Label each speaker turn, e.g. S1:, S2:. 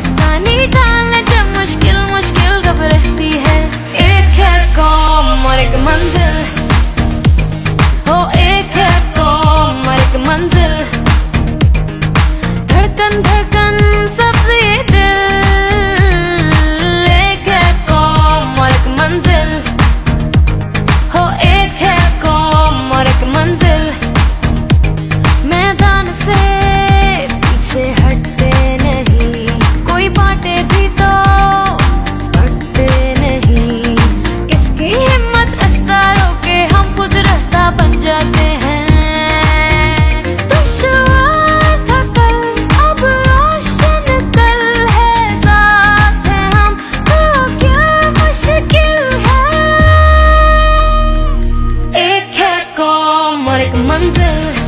S1: पाकिस्तानी ढाल जब मुश्किल मुश्किल रब रहती है। एक है कौम और एक मंजिल। हो, एक है कौम और एक मंजिल। धड़कन धड़कन manzar